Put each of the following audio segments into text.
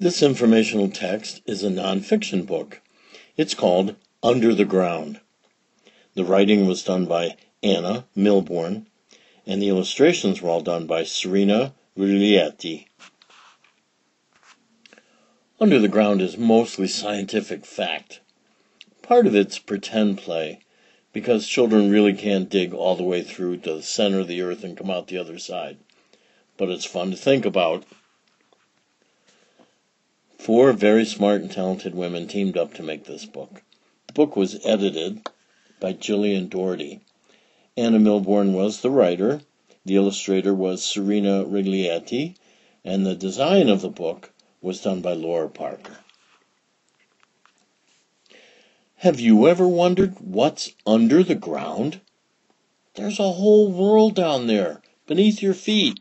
This informational text is a nonfiction book. It's called Under the Ground. The writing was done by Anna Milbourne, and the illustrations were all done by Serena Riglietti. Under the Ground is mostly scientific fact. Part of it's pretend play, because children really can't dig all the way through to the center of the earth and come out the other side. But it's fun to think about. Four very smart and talented women teamed up to make this book. The book was edited by Gillian Doherty. Anna Milbourne was the writer, the illustrator was Serena Riglietti, and the design of the book was done by Laura Parker. Have you ever wondered what's under the ground? There's a whole world down there beneath your feet.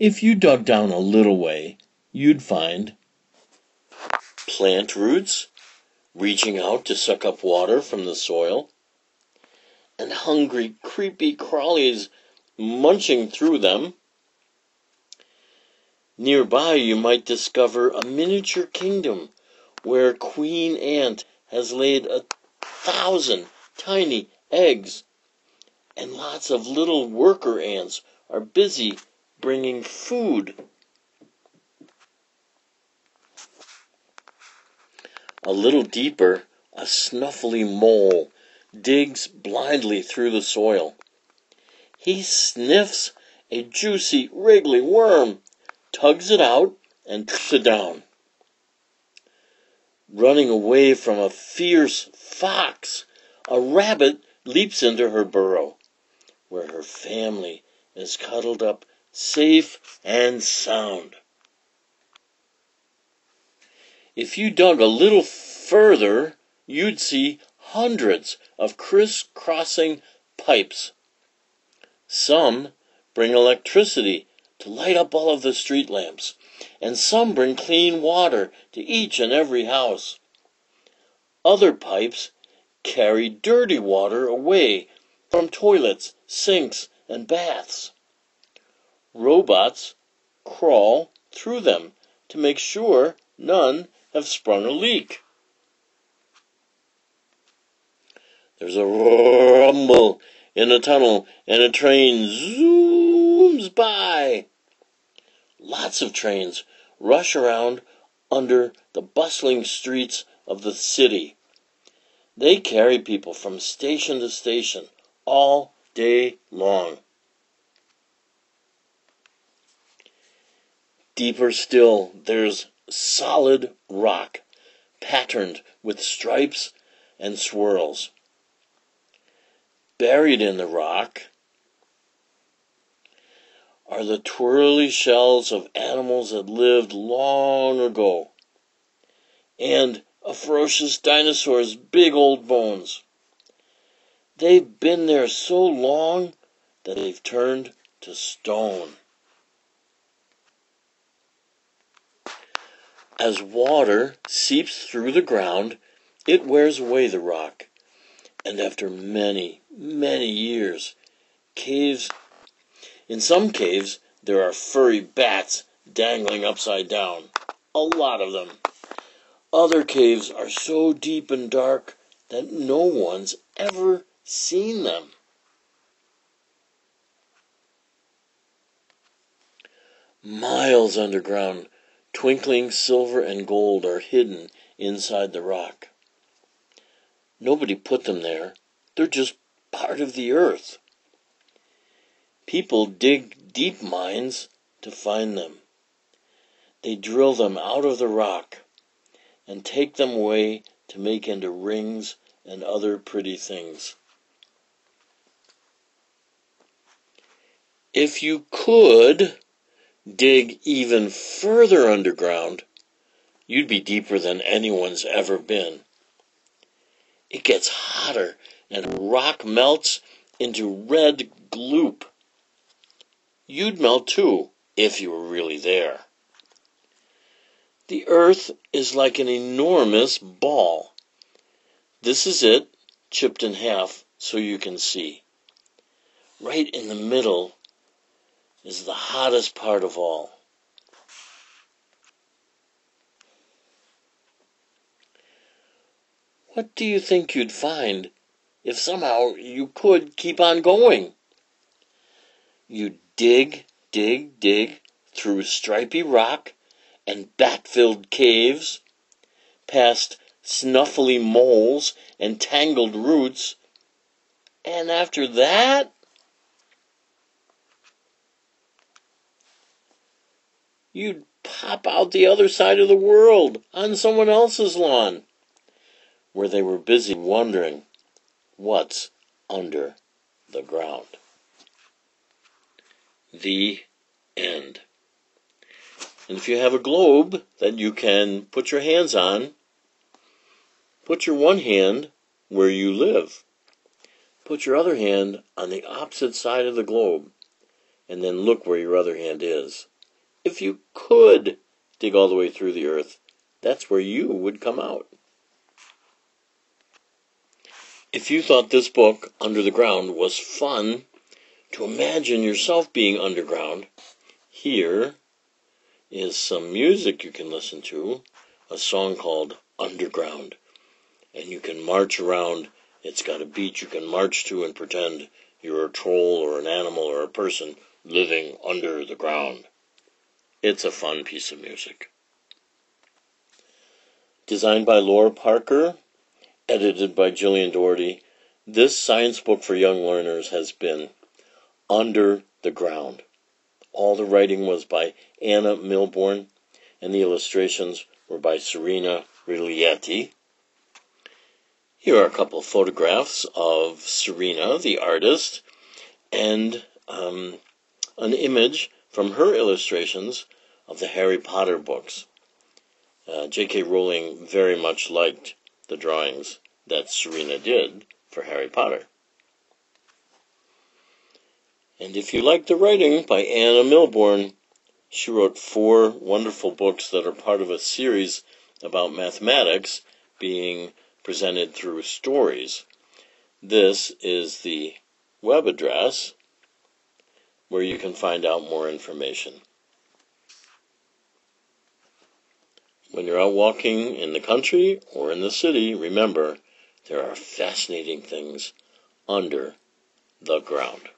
If you dug down a little way, you'd find plant roots reaching out to suck up water from the soil, and hungry, creepy crawlies munching through them. Nearby, you might discover a miniature kingdom where Queen Ant has laid a thousand tiny eggs, and lots of little worker ants are busy bringing food A little deeper, a snuffly mole digs blindly through the soil. He sniffs a juicy, wriggly worm, tugs it out, and trips it down. Running away from a fierce fox, a rabbit leaps into her burrow, where her family is cuddled up safe and sound. If you dug a little further, you'd see hundreds of crisscrossing pipes. Some bring electricity to light up all of the street lamps, and some bring clean water to each and every house. Other pipes carry dirty water away from toilets, sinks, and baths. Robots crawl through them to make sure none have sprung a leak. There's a rumble in the tunnel, and a train zooms by. Lots of trains rush around under the bustling streets of the city. They carry people from station to station all day long. Deeper still, there's solid rock, patterned with stripes and swirls. Buried in the rock are the twirly shells of animals that lived long ago, and a ferocious dinosaur's big old bones. They've been there so long that they've turned to stone. As water seeps through the ground, it wears away the rock. And after many, many years, caves, in some caves, there are furry bats dangling upside down. A lot of them. Other caves are so deep and dark that no one's ever seen them. Miles underground, Twinkling silver and gold are hidden inside the rock. Nobody put them there, they're just part of the earth. People dig deep mines to find them. They drill them out of the rock and take them away to make into rings and other pretty things. If you could, dig even further underground, you'd be deeper than anyone's ever been. It gets hotter and rock melts into red gloop. You'd melt too if you were really there. The earth is like an enormous ball. This is it, chipped in half so you can see. Right in the middle is the hottest part of all. What do you think you'd find if somehow you could keep on going? You dig, dig, dig through stripy rock and bat filled caves, past snuffly moles and tangled roots, and after that, you'd pop out the other side of the world on someone else's lawn, where they were busy wondering what's under the ground. The end. And if you have a globe that you can put your hands on, put your one hand where you live. Put your other hand on the opposite side of the globe, and then look where your other hand is. If you could dig all the way through the earth, that's where you would come out. If you thought this book, Under the Ground, was fun to imagine yourself being underground, here is some music you can listen to, a song called Underground. And you can march around. It's got a beat you can march to and pretend you're a troll or an animal or a person living under the ground. It's a fun piece of music. Designed by Laura Parker, edited by Gillian Doherty, this science book for young learners has been Under the Ground. All the writing was by Anna Milbourne, and the illustrations were by Serena Riglietti. Here are a couple of photographs of Serena, the artist, and um, an image from her illustrations of the Harry Potter books. Uh, J.K. Rowling very much liked the drawings that Serena did for Harry Potter. And if you like the writing by Anna Milbourne, she wrote four wonderful books that are part of a series about mathematics being presented through stories. This is the web address where you can find out more information. When you're out walking in the country or in the city, remember there are fascinating things under the ground.